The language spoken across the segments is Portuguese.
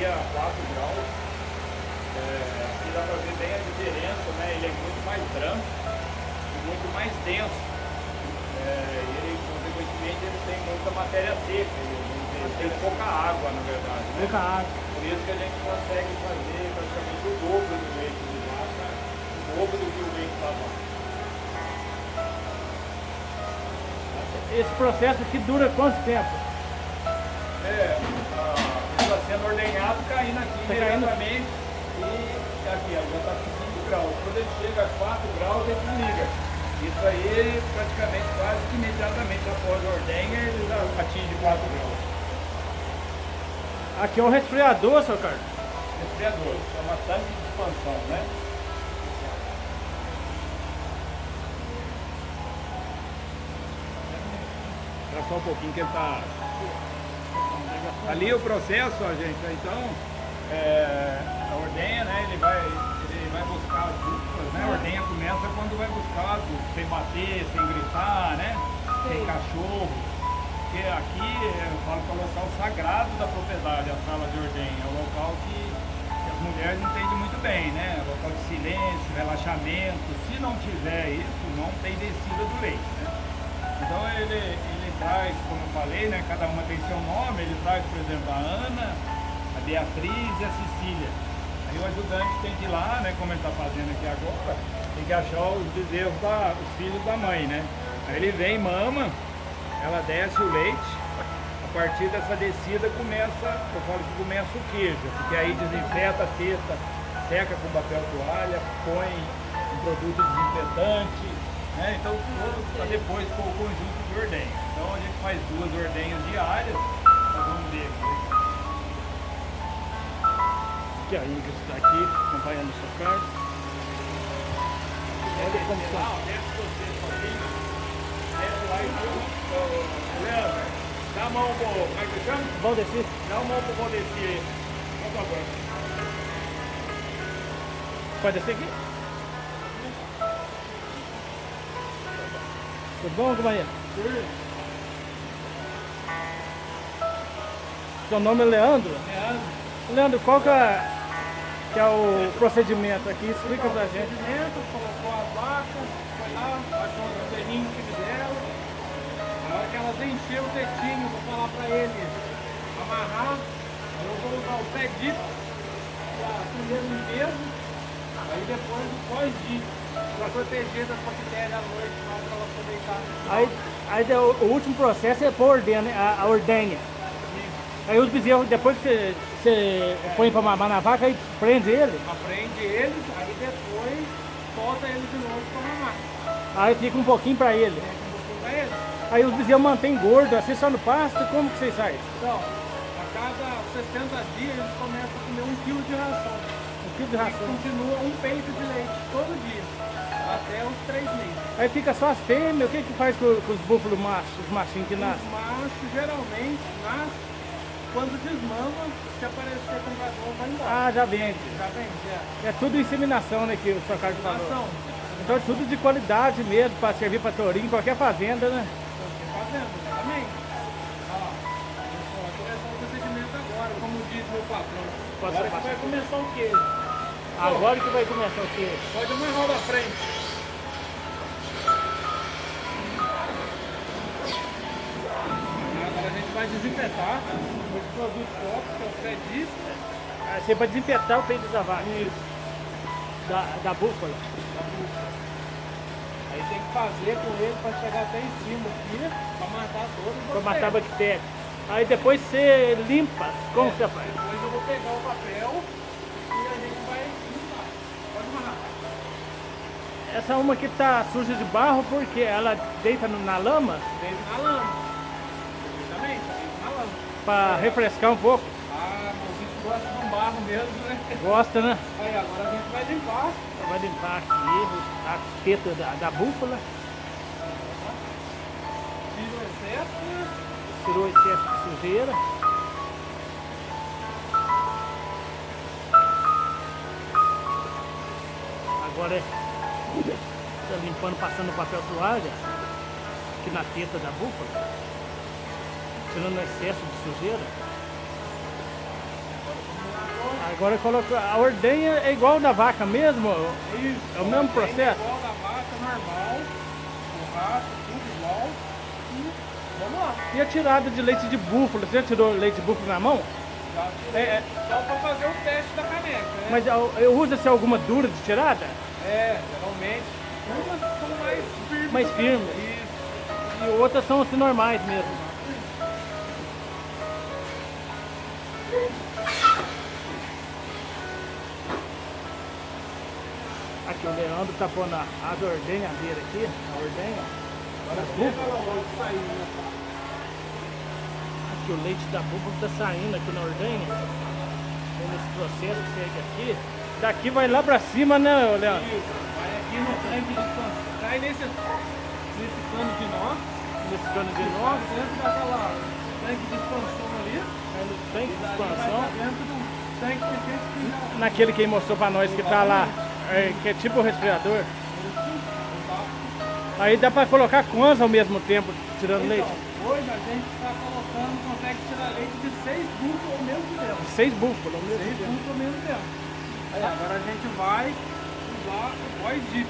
aqui a 4 graus. É, aqui dá para ver bem a diferença, né? Ele é muito mais branco e muito mais denso. É, ele, consequentemente, ele tem muita matéria seca, ele, tem pouca água, na verdade. Né? Pouca água. Por isso que a gente consegue fazer praticamente o dobro do leite de vaca, o dobro do que o leite da vaca. Esse processo aqui dura quanto tempo? É, sendo ordenhado caindo aqui Tá caindo? imediatamente e aqui ó, já está com 5 graus. Quando ele chega a 4 graus, ele desliga. Isso aí praticamente quase que imediatamente após a ordenha ele já atinge 4 graus. Aqui é um resfriador, seu Carlos. Resfriador, chama tanque de expansão, né? Espera só um pouquinho que ele está Ali o processo, ó, gente, então, é, a ordenha, né, ele vai, ele vai buscar as duplas, né, a ordenha começa quando vai buscar as duplas, sem bater, sem gritar, né, sem cachorro, porque aqui, eu falo que é o local sagrado da propriedade, a sala de ordenha, é o local que, que as mulheres entendem muito bem, né, é local de silêncio, relaxamento, se não tiver isso, não tem descida do leite, né. Então ele, ele traz, como eu falei, né, cada uma tem seu nome, ele traz, por exemplo, a Ana, a Beatriz e a Cecília. Aí o ajudante tem que ir lá, né, como ele está fazendo aqui agora, tem que achar os bezerros, da, os filhos da mãe, né. Aí ele vem, mama, ela desce o leite, a partir dessa descida começa, eu falo que começa o queijo, porque aí desinfeta a teta, seca com papel toalha, põe um produto desinfetante, né? Então para depois pôr o conjunto de ordenhas. Então a gente faz duas ordenhas diárias, nós vamos ver aqui. A Ingrid está aqui, acompanhando o seu Carlos. Olha como Desce desce você sozinho, desce lá e Leandro, dá a mão pro, como é que chama? Vão descer? Dá a mão pro Valdeci aí, por favor. Pode descer aqui? Tudo bom, companheiro? Seu nome é Leandro? Leandro, Leandro, qual que é, que é o procedimento aqui? Explica pra gente. procedimento, colocou as vacas, foi lá, achou o terrinho que dela. Na hora que elas encheram o tetinho, vou falar pra ele amarrar, eu vou usar o pé dito primeiro limpeza, aí depois o pós-dito, para proteger das bactérias à noite, para elas poderem deitar. Aí, aí deu- o último processo é pôr a, a ordenha. Aí os bezerros, depois que você, você põe pra mamar na vaca, aí prende ele. Aprende eles, aí depois solta eles de novo para mamar. Aí fica um pouquinho pra ele. Né? Um pouquinho pra eles. Aí os bezerros mantêm gordo, assim só no pasto, como que vocês fazem? Então, a cada 60 dias eles começam a comer um quilo de ração. Um quilo de E continua um peito de leite todo dia, até os 3 meses. Aí fica só as fêmeas, o que que faz com, com os búfalos machos, os machinhos que Os nascem? machos geralmente nascem quando desmama, se aparecer comprador vai embora. Ah, já vende. Já vem, já. É tudo inseminação, né, que o seu Carlos falou. Ração. Então é tudo de qualidade mesmo, para servir para tourinho, qualquer fazenda, né? Você fazendo, exatamente. Ó, vou começar o procedimento agora, como diz meu patrão. Agora que vai começar o queijo. Agora que vai começar o quê? Pode amarrar o da frente. Agora a gente vai desinfetar os produtos próprios, que é o pé disso, Aí você vai desinfetar o peito da vaca. Da, da búfala. da búfala. Aí tem que fazer com ele para chegar até em cima aqui, para matar todas as Pra matar a bactéria. Aí depois você limpa. Como você faz? Depois eu vou pegar o papel Essa uma que tá suja de barro porque ela deita na lama Dentro na lama. Exatamente, dentro na lama. para refrescar um pouco. Ah, mas bicho gosta de um barro mesmo, né? Gosta, né? Aí agora a gente vai limpar. Vai limpar aqui a teta da, da búfala, Tira o excesso. tirou o excesso de sujeira. Agora é tá limpando, passando papel toalha aqui na teta da búfala, tirando o excesso de sujeira. Agora colocou. A ordenha é igual da vaca mesmo? Isso. É o mesmo processo? É igual da vaca normal, o rato, tudo igual. E vamos lá. E a tirada de leite de búfalo? Você já tirou leite de búfalo na mão? Já tirei, É, é. Só para fazer o teste da caneca, né? Mas eu- usa-se alguma dura de tirada? É, geralmente umas são mais firmes. Mais firmes. Isso. E outras são assim normais mesmo. Aqui o Leandro tá pondo as ordenhadeiras aqui, a ordenha. Agora As sair, né? Aqui o leite da búfala tá saindo aqui na ordenha. Tem esse processo que segue aqui. Daqui vai lá pra cima, né, Leandro? Isso. Vai aqui no tanque de expansão. Cai nesse, nesse cano de nó. Nesse cano de nó, dentro daquela tanque de expansão ali. aí no tanque de expansão. dentro do tanque que tem que Naquele que ele mostrou pra nós que tá lá, é, que é tipo o resfriador. Aí dá pra colocar quantos ao mesmo tempo tirando leite? Então, hoje a gente está colocando, consegue tirar leite de seis búfalos ao mesmo tempo. Seis búfalos ao mesmo Seis tempo. búfalos ao mesmo tempo. Aí agora a gente vai usar o void dip.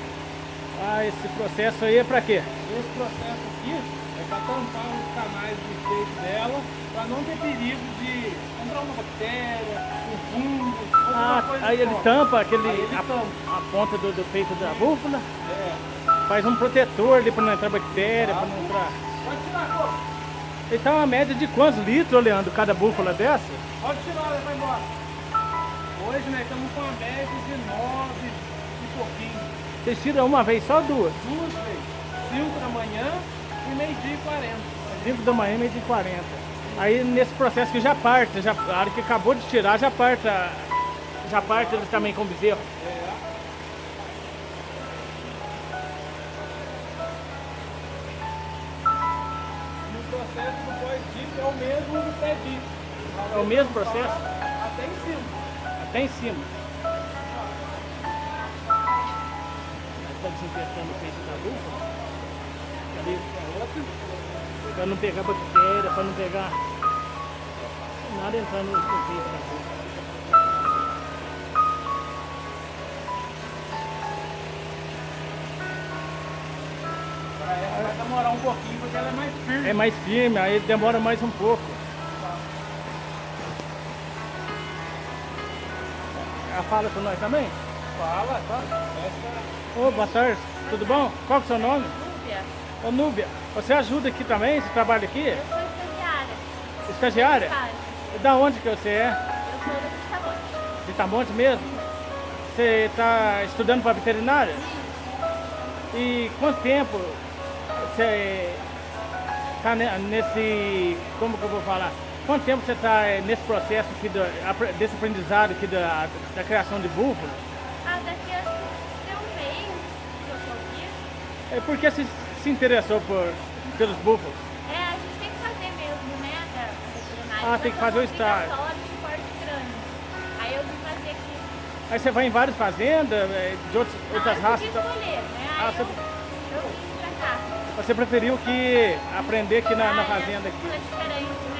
Ah, esse processo aí é pra quê? Esse processo aqui é para tampar os canais de peito dela, para não ter perigo de entrar uma bactéria, um fungo, Ah, aí ele tampa aquele, Aí ele a, tampa. a ponta do, do peito da búfala, É. faz um protetor ali pra não entrar bactéria, pra não entrar... Pode tirar, pô. Ele tá uma média de quantos litros, Leandro, cada búfala dessa? Pode tirar, vai embora. Hoje nós estamos com uma média de nove e pouquinho. Vocês tiram uma vez só duas? Duas vezes. Cinco da manhã e meio-dia e quarenta. 5 da manhã, meio de 40. Aí nesse processo que já parte, já, a hora que acabou de tirar, já parta, já parte ele também com bezerro. É. E o processo do pós-dip é o mesmo do pré-dip. É o mesmo processo? Até em cima. Está desinfetando o peito da búfala. Ali, Para não pegar bactéria, para não pegar nada entrando no peito da ela vai demorar um pouquinho porque ela é mais firme. É mais firme, aí demora mais um pouco. Fala com nós também? Fala, tá? Essa Ô, boa tarde, tudo bom? Qual que é o seu nome? Núbia, Ô, Núbia, você ajuda aqui também? Você trabalha aqui? eu sou estagiária. Estagiária? Estágio. E da onde que você é? Eu sou do Itamonte. De Itamonte mesmo? Você está estudando para veterinária? E quanto tempo você está nesse. Como que eu vou falar? Quanto tempo você está nesse processo aqui do, desse aprendizado aqui da, da criação de búfalo? Ah, daqui a um mês que eu aqui. É por que você se interessou por, pelos búfalos? É, a gente tem que fazer mesmo, né? Da veterinária. Ah, tem que fazer o estágio. Aí eu vim fazer aqui. Aí você vai em várias fazendas é, de outros, Não, outras eu raças. escolher, né? Ah, você- eu, eu vim pra cá. Você preferiu que aprender aqui na, na Ah, fazenda É, aqui? é diferente, né?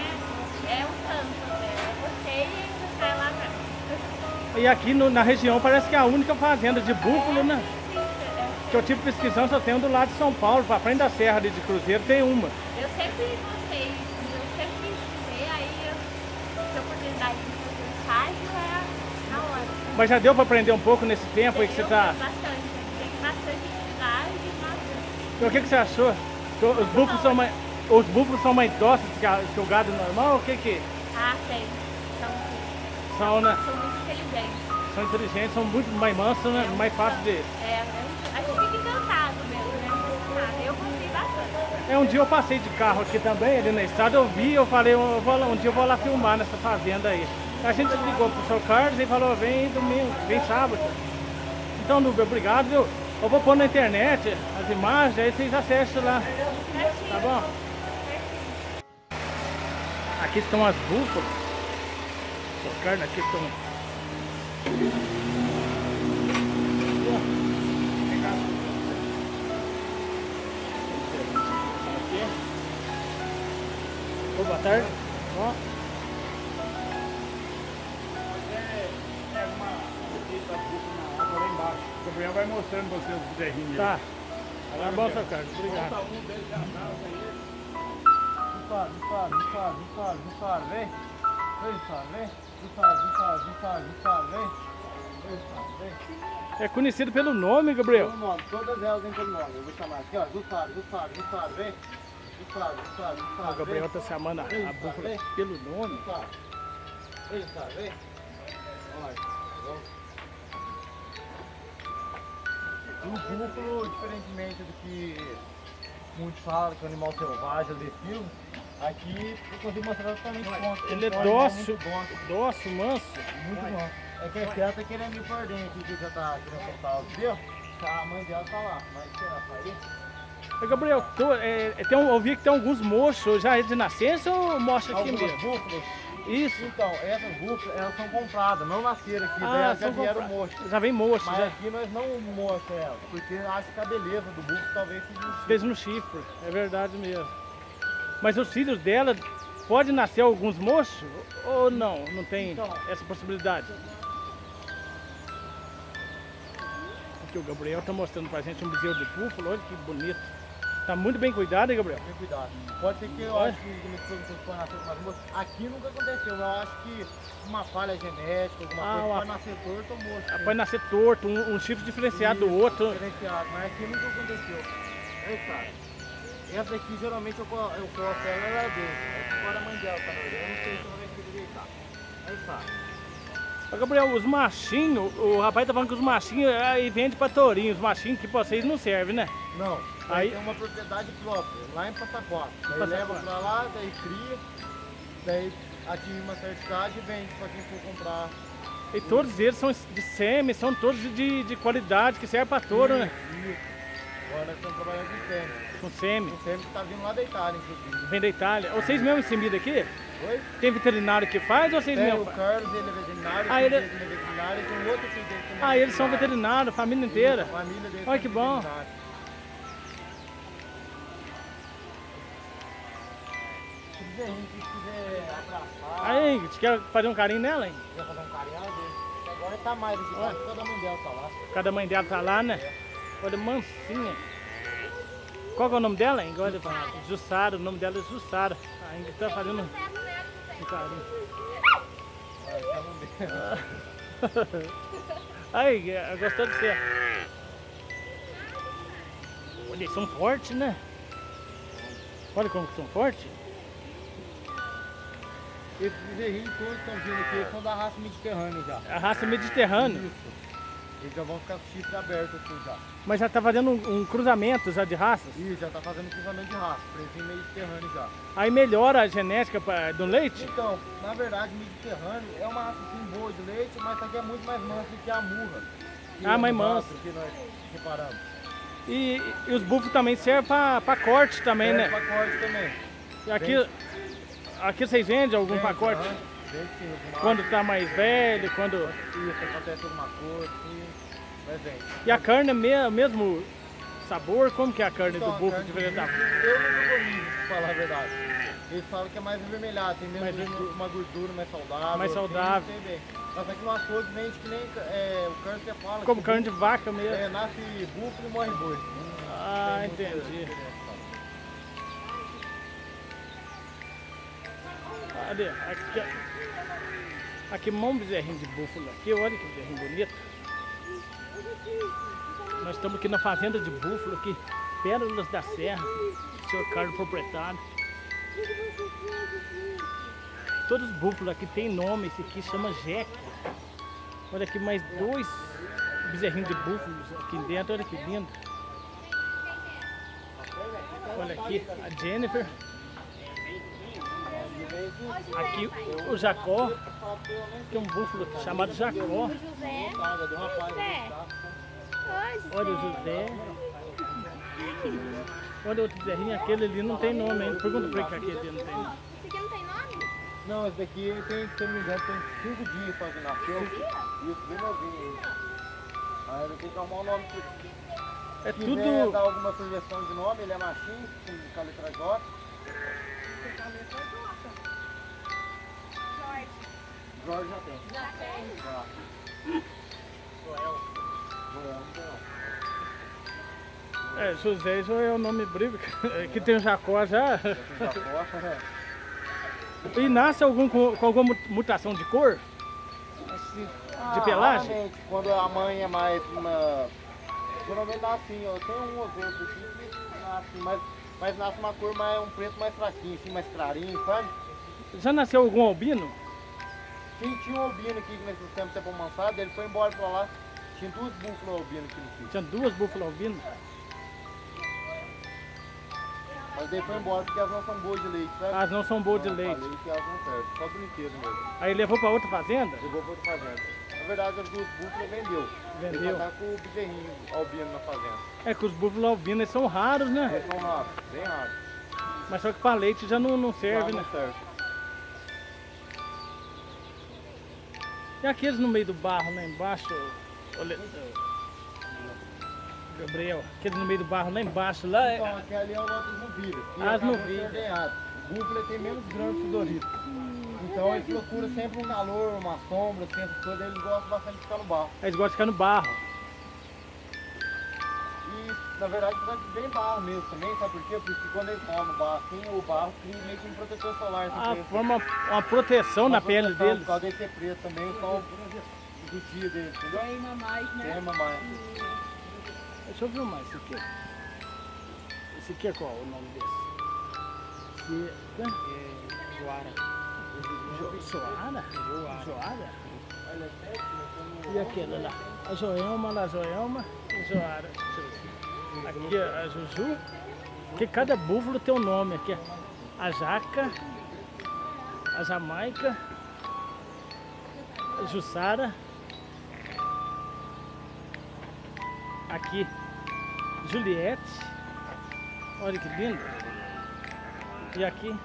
E aqui no- na região parece que é a única fazenda de búfalo, né? É. Que eu tive pesquisando, só tem um do lado de São Paulo, para frente da Serra ali de Cruzeiro tem uma. Eu sempre gostei, eu sempre quis ver, aí eu tive oportunidade de fazer o estágio, é na hora. Mas já deu para aprender um pouco nesse tempo aí que você está. Bastante, tem bastante atividade e bastante. O que, que você achou? Os búfalos são mais, os búfalos são mais dóceis que, a- que o gado normal? O que que Ah, tem. São, né? são muito inteligentes. São inteligentes, são muito mais mansos, né? Mais fácil de... É, a gente fica encantado mesmo, né? Encantado. Eu gostei bastante. É, um dia eu passei de carro aqui também, ali na estrada, eu vi, eu falei, eu vou um dia eu vou lá filmar nessa fazenda aí. A gente ligou pro seu Carlos e falou, vem domingo, vem sábado. Então, Nubia, obrigado, viu? Eu vou pôr na internet as imagens, aí vocês acessam lá, tá bom? Aqui estão as búfalas. Essa carne aqui tão... Aqui. Boa tarde. Ó. É uma água lá embaixo. O Gabriel vai mostrando pra vocês os derrinho. Tá. Tá bom, seu Carlos. Obrigado. Volta um dele já tá, não, vem, vem. É conhecido pelo nome, Gabriel. Pelo nome, todas elas têm pelo nome. Eu vou chamar aqui, ó. Vitória, Vitória, Vitória, vem. Vitória, Vitória, Vitória, O Gabriel tá chamando a, a búfala pelo nome. Vitória. Vem, Vitória, vem. Olha, tá bom? E o búfalo, diferentemente do que muitos falam que é um animal selvagem, agressivo, aqui eu consigo mostrar totalmente contra. Ele é um animal dócil, bom. dócil, manso. Muito bom. É que a tia tá querendo ir por dentro, que já tá querendo soltar o viu? Tá, a mãe dela tá lá, mas será sair? Ô, Gabriel, tu, é, é, tem um, eu vi que tem alguns mochos já é de nascença ou mostra aqui mesmo? búfalas, Isso. então, essas búfalas, elas são compradas, não nasceram aqui, Ah, já vieram compra- mocho. Já vem mocho, Mas já. aqui nós não mostra elas, porque acho que a beleza do búfalo talvez seja um Fez no chifre, é verdade mesmo. Mas os filhos dela, pode nascer alguns mochos ou não? Não tem Então. essa possibilidade? Aqui o Gabriel tá mostrando pra gente um bezerro de búfalo, olha que bonito. Tá muito bem cuidado, hein, Gabriel? Tem cuidado. Pode ser que eu Olha. acho que pode nascer com moço. Aqui nunca aconteceu, eu acho que uma falha genética, alguma Ah, coisa, uma- pode nascer torto ou moço. sim. Pode nascer torto, um, um chifre diferenciado do Isso, outro. Diferenciado, mas aqui nunca aconteceu. Aí, cara, essa aqui geralmente eu, co- eu coloco ela, é dentro. Agora a mãe dela tá eu não sei se ela vai querer deitar. Aí. Ô, Gabriel, os machinhos, o rapaz tá falando que os machinhos aí vende pra tourinho, os machinhos que pra vocês não servem, né? Não, Aí- aí tem uma propriedade própria, lá em. Daí Passaquara. leva pra lá, daí cria, daí atinge uma certa idade e vende pra quem for comprar. E todos eles são de sêmen, são todos de, de qualidade, que serve pra touro, né? Isso. Agora estamos trabalhando com sêmen. Com sêmen. Com sêmen que tá vindo lá da Itália, inclusive. Vem da Itália. Vocês mesmo esse aqui? Oi? Tem veterinário que faz ou vocês Tem mesmo o? Carlos, ele é veterinário, Ah, ele- dele é veterinário, e tem um outro filho dele também. Ah, eles são veterinário. veterinários, a família inteira. A família dele Olha é que bom. Se quiser, se quiser abraçar, Aí, você quer fazer um carinho nela, hein? quiser fazer um carinho, dele. Agora tá mais aqui, quase toda a mãe dela tá lá. Cada mãe dela tá lá, né? Olha, mansinha. Qual é o nome dela, hein? Olha, Jussara, o nome dela é Jussara. Ainda tá fazendo um carinho. Aí, eh, gostou de ser. Olha, são fortes, né? Olha como que são fortes. Esses bezerrinhos todos estão vindo aqui, são da raça mediterrânea já. A raça mediterrânea. Isso. Eles já vão ficar com o chifre aberto assim já. Mas já tá fazendo um, um cruzamento já de raças. Ih, já tá fazendo cruzamento de raça, precinho mediterrâneo já. Aí melhora a genética pra- do leite. Então, na verdade, mediterrâneo é uma raça assim boa de leite, mas essa aqui é muito mais mansa do que a murra. que Ah, é mais mansa. Que nós separamos. E, e os búfalos também servem pra corte também, Serve né? pacote também. E aqui, aqui vocês vendem algum Vende, pacote? aham. Vende sim, Quando tá mais velho, quando... Isso, acontece alguma coisa, vem. E a carne é me- mesmo sabor? Como que é a carne Então, do búfalo diferente da... Eu nunca comi, pra falar a verdade. Eles falam que é mais avermelhado, tem menos Mais uma gordura mais saudável. Mais assim, saudável. não. Mas aqui no açougue vende que nem é, o carne que fala. Como carne de vaca mesmo. É, nasce búfalo e morre boi. Não Ah, entendi. não. Cadê? Aqui, aqui um bezerrinho de búfalo aqui, olha que bezerrinho bonito. Nós estamos aqui na fazenda de búfalo aqui, Pérolas da Serra, o senhor Carlos proprietário. Todos os búfalos aqui tem nome, esse aqui chama Jeca. Olha aqui mais dois bezerrinhos de búfalos aqui dentro, olha que lindo. Olha aqui a Jennifer. Aqui o Jacó, é um búfalo chamado Jacó. José. É José. Olha o José. Olha outro bezerrinho, aquele ali não tem nome ainda. Pergunta pra ele que aquele ali não tem nome. Esse aqui não tem nome? Não, esse daqui tem, se não me engano, tem cinco dias pra que nasceu. Isso, bem novinho. Aí eu tenho que arrumar o nome que É Se tudo. dar alguma sugestão de nome, ele é machinho, com a letra J. Jorge. Jorge já tem. Já tem? Já. Joel tem. É, José é o nome bíblico. Que tem o Jacó já. É. E nasce algum com, com alguma mutação de cor? Assim, de pelagem? Raramente, quando a mãe é mais uma. Geralmente dá assim, ó. Tem um ou outro aqui que nasce, mas, mas nasce uma cor mais, um preto mais fraquinho, assim, mais clarinho, sabe? Já nasceu algum albino? Sim, tinha um albino aqui que nós trouxemos tempo amansado, ele foi embora pra lá. Tinha duas búfalas albino aqui no sítio. Tinha duas búfalas albinas. Mas daí foi embora porque elas não são boas de leite, sabe? Elas não são boas de Não, pra leite. leite elas não servem, só brinquedo mesmo. Aí levou pra outra fazenda? Levou pra outra fazenda. Na verdade, as duas búfalas vendeu. Ele Vendeu. já tá com o bezerrinho albino na fazenda. É que os búfalos albinos são raros, né? Eles são raros, bem raros. Mas só que pra leite já não, não serve, Não, né? não serve. E aqueles no meio do barro lá embaixo, olha, Gabriel, aqueles no meio do barro lá embaixo, lá Então, é, aqui ali é o outro novilho. que As novilhas. O búfalo tem menos grão que o dorito. Então eles procuram sempre um calor, uma sombra, assim, essas coisas. Eles gostam bastante de ficar no barro. eles gostam de ficar no barro. E, na verdade, de bem barro mesmo também, sabe por quê? Porque quando eles moram no barro, assim, o barro cria meio que um protetor solar. Ah, forma uma proteção na Uma pele proteção, deles. Por causa dele ser preto também, o sol do dia deles, entendeu? Queima mais, né? Queima mais. Deixa eu ver mais esse aqui. Esse aqui é qual o nome desse? Esse, né? Joara. Jo- Joara? Joara? E aquele lá? A Joelma, lá, a Joelma e Joara. Aqui é a Juju. Que cada búfalo tem um nome aqui. A Jaca, a Jamaica, a Jussara. Aqui, Juliette. Olha que lindo. E aqui,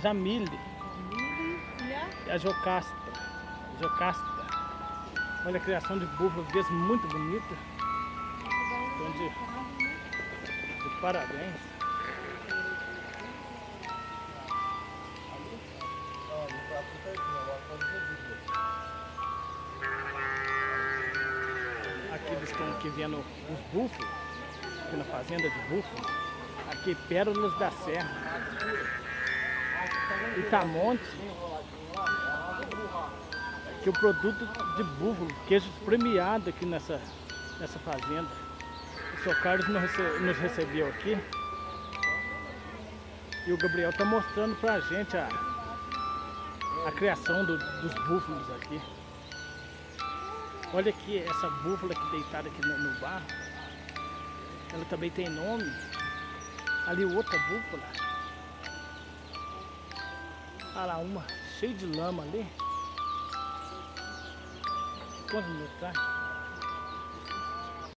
Jamile. E a Jocasta. Jocasta. Olha a criação de búfalo desse muito bonita. Então, de, de parabéns. Aqui vendo os búfalos, aqui na fazenda de búfalo. Aqui, Pérolas da Serra. Itamonte. Aqui o produto de búfalo, queijo premiado aqui nessa, nessa fazenda. O seu Carlos nos, rece- nos recebeu aqui. E o Gabriel está mostrando pra gente a, a criação do- dos búfalos aqui. Olha aqui essa búfala aqui deitada aqui no, no barro. Ela também tem nome. Ali outra búfala. Olha lá uma cheia de lama ali. Quantos minutos tá?